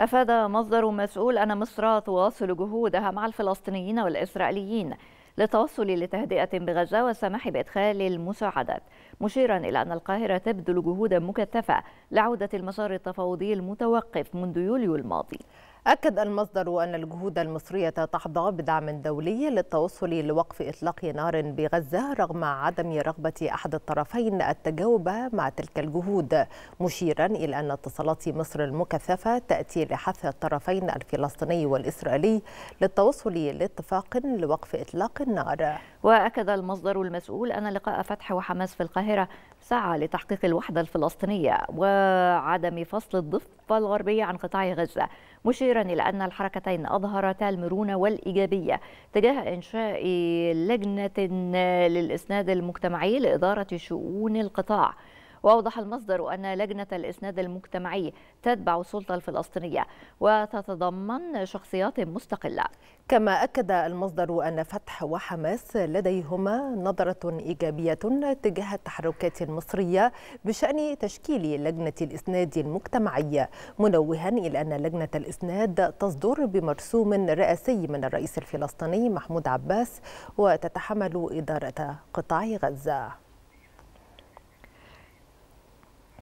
أفاد مصدر مسؤول أن مصر تواصل جهودها مع الفلسطينيين والإسرائيليين للتوصل لتهدئة بغزة والسماح بإدخال المساعدات مشيرا إلى أن القاهرة تبذل جهودا مكثفة لعودة المسار التفاوضي المتوقف منذ يوليو الماضي. أكد المصدر أن الجهود المصرية تحظى بدعم دولي للتوصل لوقف إطلاق نار بغزة رغم عدم رغبة أحد الطرفين التجاوب مع تلك الجهود مشيرا إلى أن اتصالات مصر المكثفة تأتي لحث الطرفين الفلسطيني والإسرائيلي للتوصل لاتفاق لوقف إطلاق النار. وأكد المصدر المسؤول أن لقاء فتح وحماس في القاهرة سعى لتحقيق الوحدة الفلسطينية وعدم فصل الضفة الغربية عن قطاع غزة مشيرا إلى أن الحركتين أظهرتا المرونة والإيجابية تجاه إنشاء لجنة للإسناد المجتمعي لإدارة شؤون القطاع. وأوضح المصدر أن لجنة الإسناد المجتمعي تتبع السلطة الفلسطينية وتتضمن شخصيات مستقلة. كما أكد المصدر أن فتح وحماس لديهما نظرة إيجابية تجاه التحركات المصرية بشأن تشكيل لجنة الإسناد المجتمعي منوها إلى أن لجنة الإسناد تصدر بمرسوم رئاسي من الرئيس الفلسطيني محمود عباس وتتحمل إدارة قطاع غزة.